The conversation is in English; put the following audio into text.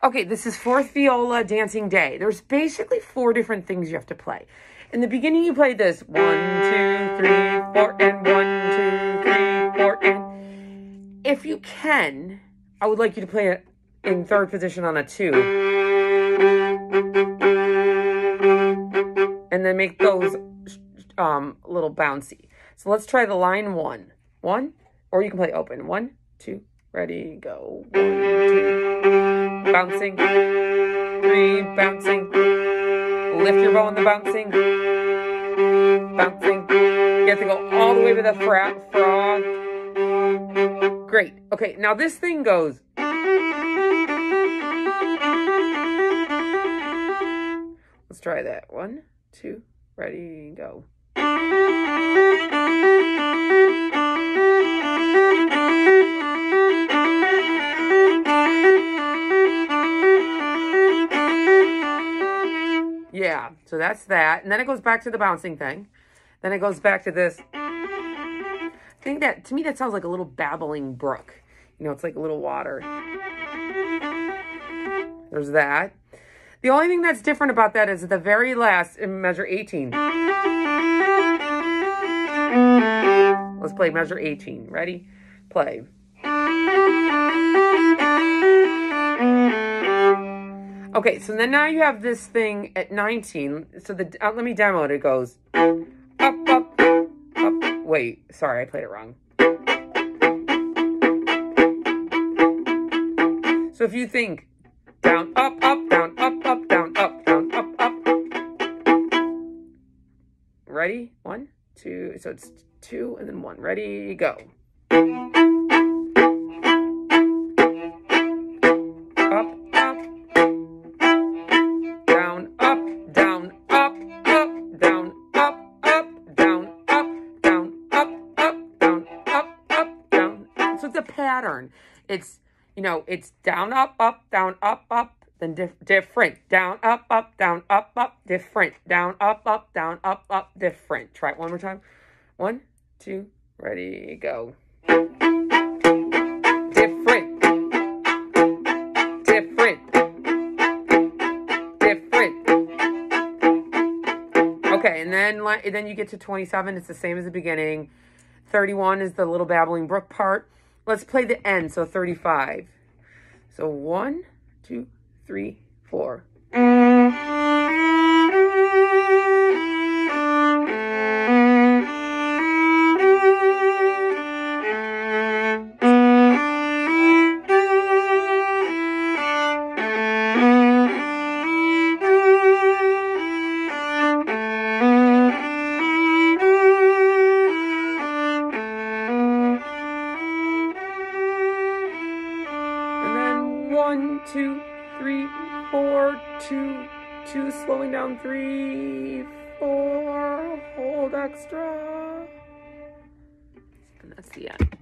Okay, this is fourth viola dancing day. There's basically four different things you have to play. In the beginning, you play this one, two, three, four, and one, two, three, four, and if you can, I would like you to play it in third position on a two. And then make those um, little bouncy. So let's try the line one. One, or you can play open. One, two, ready, go. One, two, bouncing. Three, bouncing. Lift your bow in the bouncing. Bouncing. You have to go all the way to the frat frog. Great. Okay, now this thing goes. Let's try that. One, two, ready, go. Yeah, so that's that. And then it goes back to the bouncing thing. Then it goes back to this. I think that, to me, that sounds like a little babbling brook. You know, it's like a little water. There's that. The only thing that's different about that is the very last in measure 18. Let's play measure 18. Ready? Play. Okay, so then now you have this thing at 19. So the uh, let me demo it. It goes up, up, up. Wait, sorry, I played it wrong. So if you think down, up, up, down, up, up, down, up, down, up, up. Ready? One, two. So it's two and then one. Ready? Go. Pattern. It's, you know, it's down, up, up, down, up, up, then dif different. Down, up, up, down, up, up, different. Down, up, up, down, up, up, different. Try it one more time. One, two, ready, go. Different. Different. Different. Okay, and then, then you get to 27. It's the same as the beginning. 31 is the little babbling brook part. Let's play the end, so 35. So one, two, three, four. One, two, three, four, two, two, slowing down, three, four, hold extra. And that's the end.